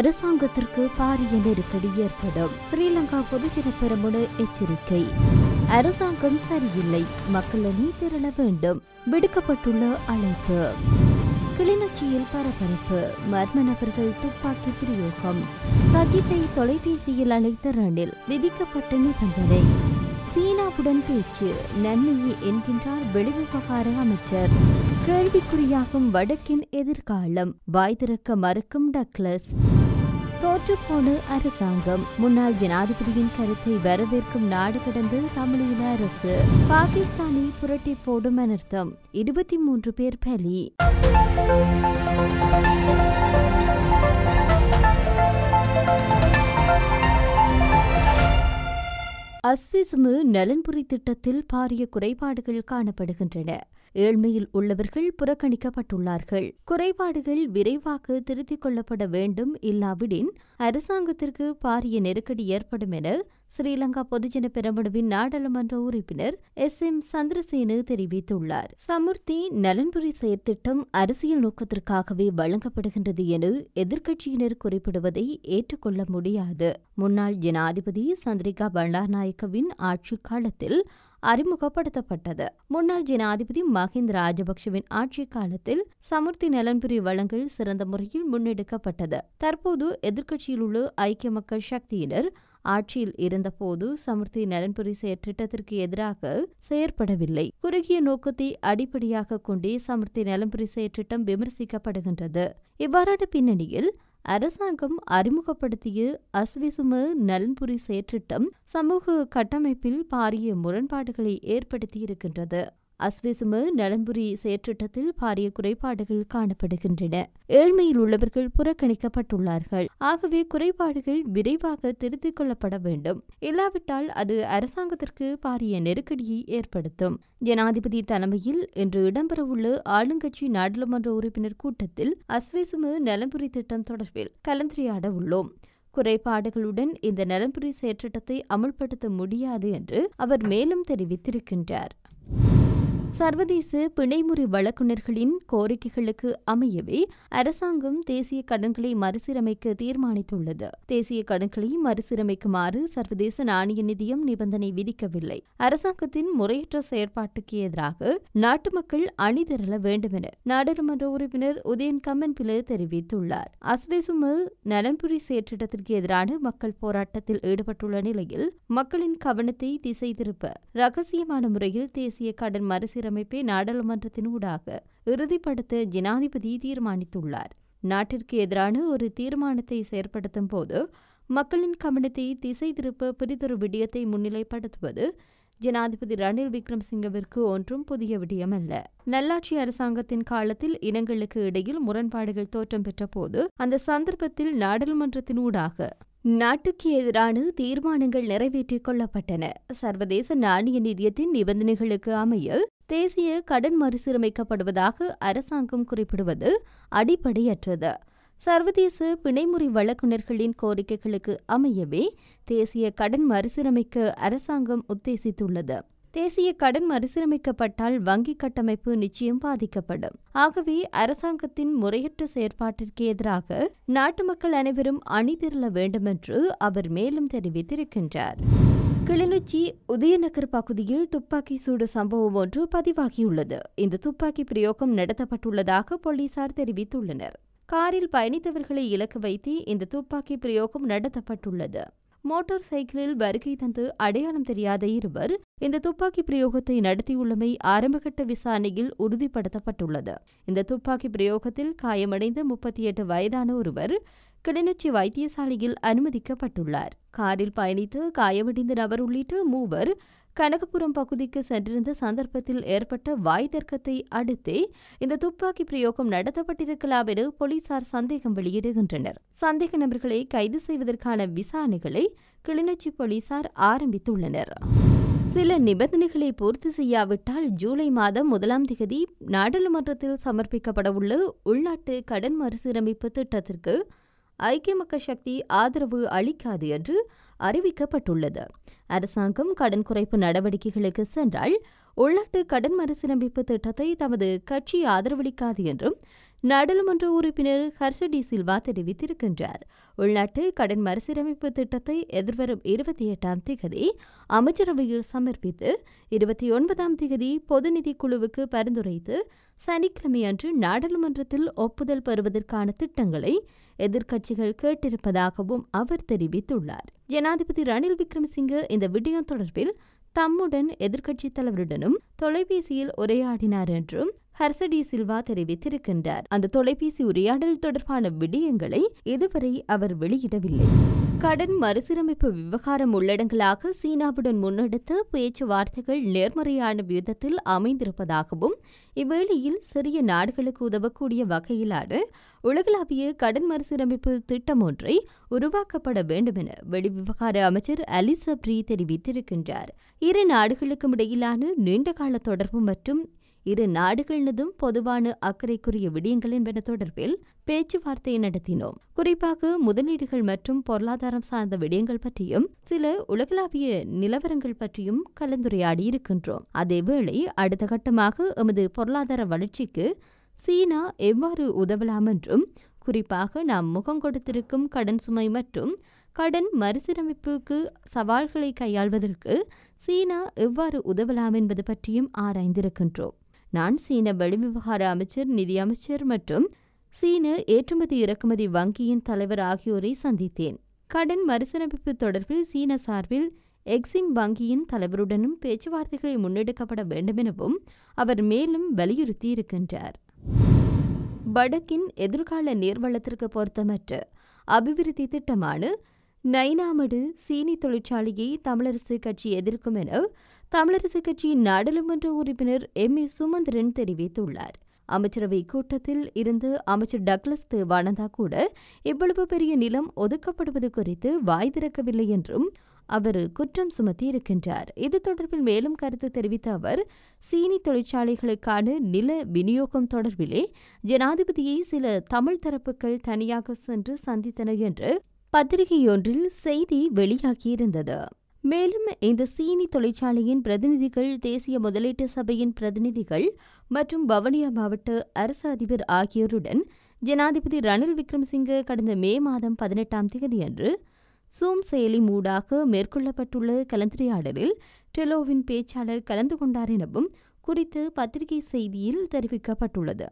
அரசாங்கத்திற்கு பாரிய நெருக்கடி ஏற்படும். ஸ்ரீலங்கா பொதுஜன பெரமுன எச்சரிக்கை. அரசாங்கம் சரியில்லை. மக்கள் அணி திரள வேண்டும். விடுக்கப்பட்டுள்ள அழைப்பு. கிளிநொச்சியில் பரபரப்பு. மர்ம நபர்கள் துப்பாக்கி பிரயோகம். சஜித்தை தொலைபேசியில் அழைத்த ரணில் விதிக்கப்பட்ட நிபந்தனை. சீனாவுடன் பேச்சு. நன்மையே என்கின்றார் வெளிவிவகார அமைச்சர். கேள்விக்குறியாகும் வடக்கின் எதிர்காலம். வாய் திறக்க மறுக்கும் டக்ளஸ். தோற்றுப்போன அரசாங்கம் முன்னாள் ஜனாதிபதியின் கருத்தை வரவேற்கும் நாடு கடந்து தமிழீழ அரசு. பாகிஸ்தானை புரட்டி போடும் அனர்த்தம் இருபத்தி மூன்று பேர் பலி. அஸ்விசுமு நலன்புரி திட்டத்தில் பாரிய குறைபாடுகள் காணப்படுகின்றன. ஏழ்மையில் உள்ளவர்கள் புறக்கணிக்கப்பட்டுள்ளார்கள். குறைபாடுகள் விரைவாக திருத்திக் கொள்ளப்பட வேண்டும் இல்லாவிடின் அரசாங்கத்திற்கு பாரிய நெருக்கடி ஏற்படும் என ஸ்ரீலங்கா பொதுஜன பெரமுனவின் நாடாளுமன்ற உறுப்பினர் எஸ். எம். சந்திரசேனு தெரிவித்துள்ளார். சமுர்த்தி நலன்புரி செயற்திட்டம் அரசியல் நோக்கத்திற்காகவே வழங்கப்படுகின்றது என எதிர்க்கட்சியினர் குறிப்பிடுவதை ஏற்றுக்கொள்ள முடியாது. முன்னாள் ஜனாதிபதி சந்திரிகா பண்டாரநாயக்கவின் ஆட்சி காலத்தில் அறிமுகப்படுத்தப்பட்டது. முன்னாள் ஜனாதிபதி மஹிந்த ராஜபக்ஷவின் ஆட்சி காலத்தில் சமுர்த்தி நலன்புரி வழங்கல் சிறந்த முறையில் முன்னெடுக்கப்பட்டது. தற்போது எதிர்க்கட்சியில் உள்ள ஐக்கிய மக்கள் சக்தியினர் ஆட்சியில் இருந்தபோது சமுர்த்தி நலன்புரி செயற்திட்டத்திற்கு எதிராக செயற்படவில்லை. குறுகிய நோக்கத்தை அடிப்படையாக கொண்டே சமுர்த்தி நலன்புரி செயற்திட்டம் விமர்சிக்கப்படுகின்றது. இவ்வாறான பின்னணியில் அரசாங்கம் அறிமுகப்படுத்திய அஸ்விசும நலன்புரி செயற்றிட்டம் சமூக கட்டமைப்பில் பாரிய முரண்பாடுகளை ஏற்படுத்தியிருக்கின்றது. அஸ்விசுமு நலன்புரி செயற்றிட்டத்தில் பாரிய குறைபாடுகள் காணப்படுகின்றன. ஏழ்மையில் உள்ளவர்கள் புறக்கணிக்கப்பட்டுள்ளார்கள். ஆகவே குறைபாடுகள் விரைவாக திருத்திக் கொள்ளப்பட வேண்டும். இல்லாவிட்டால் அது அரசாங்கத்திற்கு பாரிய நெருக்கடியை ஏற்படுத்தும். ஜனாதிபதி தலைமையில் இன்று இடம்பெறவுள்ள ஆளுங்கட்சி நாடாளுமன்ற உறுப்பினர் கூட்டத்தில் அஸ்வேசுமு நலன்புரி திட்டம் தொடர்பில் கலந்துரையாட உள்ளோம். குறைபாடுகளுடன் இந்த நலன்புரி செயற்றிட்டத்தை அமல்படுத்த முடியாது என்று அவர் மேலும் தெரிவித்திருக்கின்றார். சர்வதேச பிணைமுறை வழக்குனர்களின் கோரிக்கைகளுக்கு அமையவே அரசாங்கம் தேசிய கடன்களை மறுசீரமைக்க தீர்மானித்துள்ளது. தேசிய கடன்களை மறுசீரமைக்குமாறு சர்வதேச நாணய நிதியம் நிபந்தனை விதிக்கவில்லை. அரசாங்கத்தின் முறையற்ற செயற்பாட்டுக்கு எதிராக நாட்டு மக்கள் அணிதிரள வேண்டும் என நாடாளுமன்ற உறுப்பினர் உதயன் கம்மன்பில தெரிவித்துள்ளார். அஸ்வேசுமு நலன்புரி செயற்றிட்டத்திற்கு எதிரான மக்கள் போராட்டத்தில் ஈடுபட்டுள்ள நிலையில் மக்களின் கவனத்தை திசை திருப்ப ரகசியமான முறையில் தேசிய கடன் மறுசீர் மறுசீரமைப்பை நாடாளுமன்றத்தின் ஊடாக இறுதிப்படுத்த ஜனாதிபதி தீர்மானித்துள்ளார். நாட்டிற்கு எதிரான ஒரு தீர்மானத்தை செயற்படுத்தும் போது மக்களின் கவனத்தை திசை திருப்ப பிரிதொரு விடயத்தை முன்னிலைப்படுத்துவது ஜனாதிபதி ரணில் விக்ரம்சிங்கவிற்கு ஒன்றும் புதிய விடயமல்ல. நல்லாட்சி அரசாங்கத்தின் காலத்தில் இனங்களுக்கு இடையில் முரண்பாடுகள் தோற்றம் பெற்ற போது அந்த சந்தர்ப்பத்தில் நாடாளுமன்றத்தின் ஊடாக நாட்டுக்கு எதிரான தீர்மானங்கள் நிறைவேற்றிக் கொள்ளப்பட்டன. சர்வதேச நாணய நிதியத்தின் நிபந்தனைகளுக்கு அமைய தேசிய கடன் மறுசீரமைக்கப்படுவதாக அரசாங்கம் குறிப்பிடுவது அடிப்படையற்றது. சர்வதேச பிணைமுறை வழக்குனர்களின் கோரிக்கைகளுக்கு அமையவே தேசிய கடன் மறுசீரமைக்க அரசாங்கம் உத்தேசித்துள்ளது. தேசிய கடன் மறுசீரமைக்கப்பட்டால் வங்கி கட்டமைப்பு நிச்சயம் பாதிக்கப்படும். ஆகவே அரசாங்கத்தின் முறையற்ற செயற்பாட்டிற்கு எதிராக நாட்டு மக்கள் அனைவரும் அணிதிரள வேண்டுமென்று அவர் மேலும் தெரிவித்திருக்கின்றார். கிளிநொச்சி உதயநகர் பகுதியில் துப்பாக்கி சூடு சம்பவம் ஒன்று பதிவாகியுள்ளது. இந்த துப்பாக்கி பிரயோகம் நடத்தப்பட்டுள்ளதாக போலீசார் தெரிவித்துள்ளனர். காரில் பயணித்தவர்களை இலக்கு வைத்து இந்த துப்பாக்கி பிரயோகம் நடத்தப்பட்டுள்ளது. மோட்டார் சைக்கிளில் வருகை தந்து அடையாளம் தெரியாத இருவர் இந்த துப்பாக்கி பிரயோகத்தை நடத்தியுள்ளமை ஆரம்பகட்ட விசாரணையில் உறுதிப்படுத்தப்பட்டுள்ளது. இந்த துப்பாக்கி பிரயோகத்தில் காயமடைந்த முப்பத்தி எட்டு வயதான ஒருவர் கிளிநொச்சி வைத்தியசாலையில் அனுமதிக்கப்பட்டுள்ளார். காரில் பயணித்து காயமடைந்த நபர் உள்ளிட்ட மூவர் கனகபுரம் பகுதிக்கு சென்றிருந்த சந்தர்ப்பத்தில் ஏற்பட்ட வாய் தர்க்கத்தை அடுத்தே இந்த துப்பாக்கி பிரயோகம் நடத்தப்பட்டிருக்கலாம் என போலீசார் சந்தேகம் வெளியிடுகின்றனர். சந்தேக நபர்களை கைது செய்வதற்கான விசாரணைகளை கிளிநொச்சி போலீசார் ஆரம்பித்துள்ளனர். சில நிபந்தனைகளை பூர்த்தி செய்யாவிட்டால் ஜூலை மாதம் முதலாம் திகதி நாடாளுமன்றத்தில் சமர்ப்பிக்கப்படவுள்ள உள்நாட்டு கடன் மறுசீரமைப்பு திட்டத்திற்கு ஐக்கிய மக்கள் சக்தி ஆதரவு அளிக்காது என்று அறிவிக்கப்பட்டுள்ளது. அரசாங்கம் கடன் குறைப்பு நடவடிக்கைகளுக்கு சென்றால் உள்நாட்டு கடன் மறுசீரமைப்பு திட்டத்தை தமது கட்சி ஆதரவளிக்காது என்றும் நாடாளுமன்ற உறுப்பினர் ஹர்ஷடி சில்வா தெரிவித்திருக்கின்றார். உள்நாட்டு கடன் மறுசீரமைப்பு திட்டத்தை எதிர்வரும் இருபத்தி எட்டாம் திகதி அமைச்சரவையில் சமர்ப்பித்து இருபத்தி ஒன்பதாம் திகதி பொதுநிதி குழுவுக்கு பரிந்துரைத்து சனிக்கிழமை அன்று நாடாளுமன்றத்தில் ஒப்புதல் பெறுவதற்கான திட்டங்களை எதிர்க்கட்சிகள் கேட்டிருப்பதாகவும் அவர் தெரிவித்துள்ளார். ஜனாதிபதி ரணில் விக்ரமசிங்கே இந்த விடயம் தொடர்பில் தம்முடன் எதிர்க்கட்சித் தலைவருடனும் தொலைபேசியில் உரையாடினார் என்றும் ஹர்சடி சில்வா தெரிவித்திருக்கின்றார். அந்த தொலைபேசி உரையாடல் தொடர்பான விடயங்களை இதுவரை அவர் வெளியிடவில்லை. கடன் மறுசீரமைப்பு விவகாரம் உள்ளடங்களாக சீனாவுடன் முன்னெடுத்த பேச்சுவார்த்தைகள் நேர்மறையான விதத்தில் அமைந்திருப்பதாகவும் இவ்வேளையில் சிறிய நாடுகளுக்கு உதவக்கூடிய வகையிலான உலகளாவிய கடன் மறுசீரமைப்பு திட்டம் ஒன்றை உருவாக்கப்பட வேண்டும் என வெளிவிவகார அமைச்சர் அலிசப்ரி தெரிவித்திருக்கின்றார். இரு நாடுகளுக்கும் இடையிலான நீண்டகால தொடர்பு மற்றும் இரு நாடுகளினதும் பொதுவான அக்கறைக்குரிய விடயங்கள் என்பன தொடர்பில் பேச்சுவார்த்தை நடத்தினோம். குறிப்பாக முதலீடுகள் மற்றும் பொருளாதாரம் சார்ந்த விடயங்கள் பற்றியும் சில உலகளாவிய நிலவரங்கள் பற்றியும் கலந்துரையாடி இருக்கின்றோம். அதேவேளை அடுத்த கட்டமாக எமது பொருளாதார வளர்ச்சிக்கு சீனா எவ்வாறு உதவலாம் என்றும் குறிப்பாக நாம் முகம் கொடுத்திருக்கும் கடன் சுமை மற்றும் கடன் மறுசீரமைப்புக்கு சவால்களை கையாள்வதற்கு சீனா எவ்வாறு உதவலாம் என்பது பற்றியும் ஆராய்ந்திருக்கின்றோம். நான் சீன வெளிவிவகார அமைச்சர் நிதியமைச்சர் மற்றும் சீன ஏற்றுமதி இறக்குமதி வங்கியின் தலைவர் ஆகியோரை சந்தித்தேன். கடன் மறுசீரமைப்பு தொடர்பில் சீன சார்பில் எக்ஸிம் வங்கியின் தலைவருடனும் பேச்சுவார்த்தைகளை முன்னெடுக்கப்பட வேண்டும் எனவும் அவர் மேலும் வலியுறுத்தியிருக்கின்றார். வடக்கின் எதிர்கால நீர்வளத்திற்கு பொருத்தமற்ற அபிவிருத்தி திட்டமான நைனாமடு சீனி தொழிற்சாலையை தமிழரசு கட்சி எதிர்க்கும் என தமிழரசு கட்சியின் நாடாளுமன்ற உறுப்பினர் எம். ஏ. சுமந்திரன் தெரிவித்துள்ளார். அமைச்சரவை கூட்டத்தில் இருந்து அமைச்சர் டக்ளஸ் தேவானந்தா கூட இவ்வளவு பெரிய நிலம் ஒதுக்கப்படுவது குறித்து வாய் திறக்கவில்லை என்றும் அவர் குற்றம் சுமத்தியிருக்கின்றார். இது தொடர்பில் மேலும் கருத்து தெரிவித்த அவர் சீனி தொழிற்சாலைகளுக்கான நில விநியோகம் தொடர்பிலே ஜனாதிபதியை சில தமிழ் தரப்புகள் தனியாக சென்று சந்தித்தனர் என்று பத்திரிகையொன்றில் செய்தி வெளியாகியிருந்தது. மேலும் இந்த சீனி தொழிற்சாலையின் பிரதிநிதிகள் தேசிய முதலீட்டு சபையின் பிரதிநிதிகள் மற்றும் பவனியா மாவட்ட அரசு அதிபர் ஆகியோருடன் ஜனாதிபதி ரணில் விக்ரமசிங்கே கடந்த மே மாதம் பதினெட்டாம் தேதியன்று சூம் செயலி மூடாக மேற்கொள்ளப்பட்டுள்ள கலந்துரையாடலில் டெலோவின் பேச்சாளர் கலந்து கொண்டார் எனவும் குறித்து பத்திரிகை செய்தியில் தெரிவிக்கப்பட்டுள்ளது.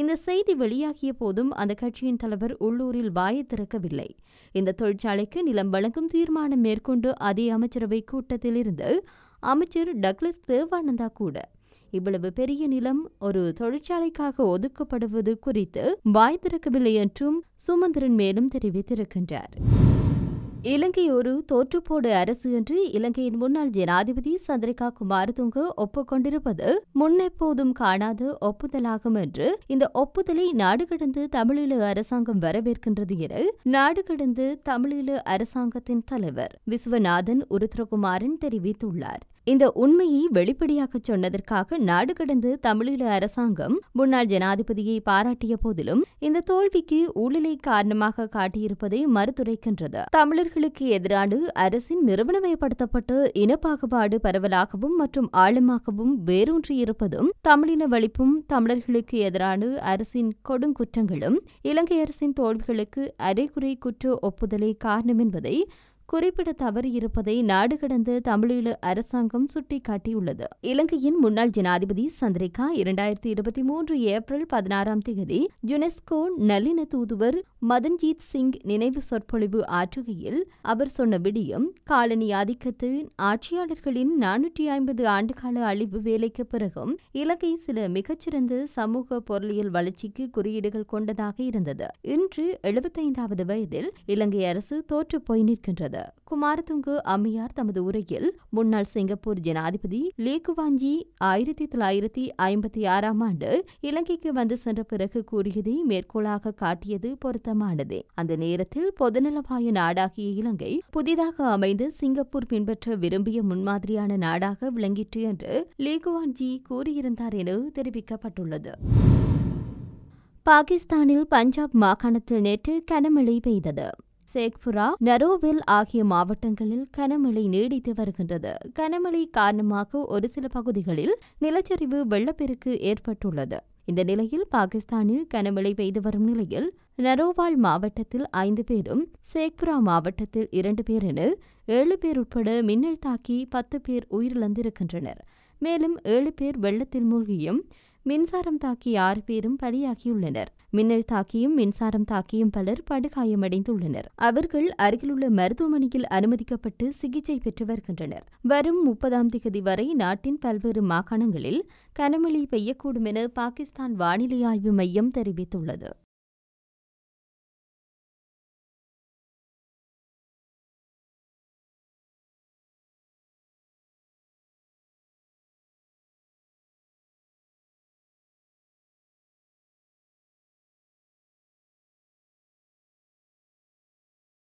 இந்த செய்தி வெளியாகிய போதும் அந்த கட்சியின் தலைவர் உள்ளூரில் வாயை திறக்கவில்லை. இந்த தொழிற்சாலைக்கு நிலம் வழங்கும் தீர்மானம் மேற்கொண்டு அதே அமைச்சரவை கூட்டத்திலிருந்து அமைச்சர் டக்ளஸ் தேவானந்தா கூட இவ்வளவு பெரிய நிலம் ஒரு தொழிற்சாலைக்காக ஒதுக்கப்படுவது குறித்து வாய் திறக்கவில்லை என்றும் சுமந்திரன் மேலும் தெரிவித்திருக்கின்றார். இலங்கை ஒரு தோற்றுப்போடு அரசு என்று இலங்கையின் முன்னாள் ஜனாதிபதி சந்திரிகா குமாரதுங்க ஒப்புக்கொண்டிருப்பது முன்னெப்போதும் காணாத ஒப்புதலாகும் என்று இந்த ஒப்புதலை நாடு கடந்து தமிழீழ அரசாங்கம் வரவேற்கின்றது என நாடு கடந்து தமிழீழ அரசாங்கத்தின் தலைவர் விஸ்வநாதன் உருத்ரகுமாரன் தெரிவித்துள்ளார். இந்த உண்மையை வெளிப்படையாக சொன்னதற்காக நாடு கடந்து தமிழீழ அரசாங்கம் முன்னாள் ஜனாதிபதியை பாராட்டிய போதிலும் இந்த தோல்விக்கு ஊழலை காரணமாக காட்டியிருப்பதை மறுத்துரைக்கின்றது. தமிழர்களுக்கு எதிரான அரசின் நிறுவனமயப்படுத்தப்பட்டு இனப்பாகுபாடு பரவலாகவும் மற்றும் ஆழமாகவும் வேரூன்றியிருப்பதும் தமிழின வலிப்பும் தமிழர்களுக்கு எதிரான அரசின் கொடுங்குற்றங்களும் இலங்கை அரசின் தோல்விகளுக்கு அரைகுறை குற்ற ஒப்புதலே காரணம் என்பதை குறிப்பிட தவறியிருப்பதை நாடு கடந்த தமிழீழ அரசாங்கம் சுட்டிக்காட்டியுள்ளது. இலங்கையின் முன்னாள் ஜனாதிபதி சந்திரிகா இரண்டாயிரத்தி இருபத்தி மூன்று ஏப்ரல் பதினாறாம் தேதி யுனெஸ்கோ நல்லின தூதுவர் மதன்ஜீத் சிங் நினைவு சொற்பொழிவு ஆற்றுகையில் அவர் சொன்ன விடியம் காலனி ஆதிக்கத்தின் ஆட்சியாளர்களின் நானூற்றி ஐம்பது ஆண்டுகால அழிவு வேலைக்கு பிறகும் இலங்கை சில மிகச்சிறந்த சமூக பொருளியல் வளர்ச்சிக்கு குறியீடுகள் கொண்டதாக இருந்தது. இன்று எழுபத்தைந்தாவது வயதில் இலங்கை அரசு தோற்றுப் போய் குமாரதுங்கு அம்மையார் தமது உரையில் முன்னாள் சிங்கப்பூர் ஜனாதிபதி லேகுவாஞ்சி ஆயிரத்தி தொள்ளாயிரத்தி ஐம்பத்தி ஆறாம் ஆண்டு இலங்கைக்கு வந்து சென்ற பிறகு கூறியதை மேற்கோளாக காட்டியது பொருத்தமானதே. அந்த நேரத்தில் பொதுநலவாய நாடாகிய இலங்கை புதிதாக அமைந்து சிங்கப்பூர் பின்பற்ற விரும்பிய முன்மாதிரியான நாடாக விளங்கிற்று என்று லேகுவான்ஜி கூறியிருந்தார் என தெரிவிக்கப்பட்டுள்ளது. பாகிஸ்தானில் பஞ்சாப் மாகாணத்தில் நேற்று கனமழை பெய்தது. சேக்புரா நரோவில் ஆகிய மாவட்டங்களில் கனமழை நீடித்து வருகின்றது. கனமழை காரணமாக ஒரு சில பகுதிகளில் நிலச்சரிவு வெள்ளப்பெருக்கு ஏற்பட்டுள்ளது. இந்த நிலையில் பாகிஸ்தானில் கனமழை பெய்து வரும் நிலையில் நரோவால் மாவட்டத்தில் ஐந்து பேரும் சேக்புரா மாவட்டத்தில் இரண்டு பேர் என ஏழு பேர் உட்பட மின்னல் தாக்கி பத்து பேர் உயிரிழந்திருக்கின்றனர். மேலும் ஏழு பேர் வெள்ளத்தில் மூழ்கியும் மின்சாரம் தாக்கி ஆறு பேரும் பலியாகியுள்ளனர். மின்னல் தாக்கியும் மின்சாரம் தாக்கியும் பலர் படுகாயமடைந்துள்ளனர். அவர்கள் அருகிலுள்ள மருத்துவமனையில் அனுமதிக்கப்பட்டு சிகிச்சை பெற்று வருகின்றனர். வரும் முப்பதாம் திகதி வரை நாட்டின் பல்வேறு மாகாணங்களில் கனமழை பெய்யக்கூடும் என பாகிஸ்தான் வானிலை ஆய்வு மையம் தெரிவித்துள்ளது.